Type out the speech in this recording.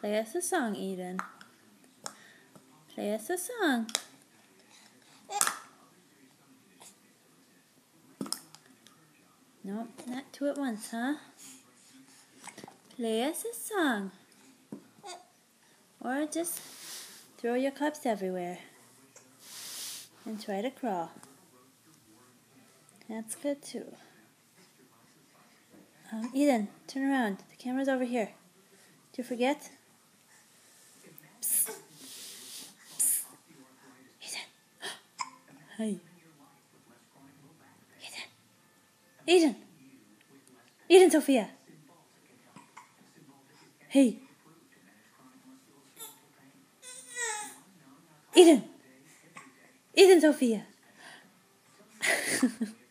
Play us a song, Eden. Play us a song. Nope, not two at once, huh? Play us a song. Or just throw your cups everywhere. And try to crawl. That's good too. Um, Eden, turn around. The camera's over here. Did you forget? Hi. Eden. Eden. Eden, Sophia. Hey. Eden. Eden, Sophia.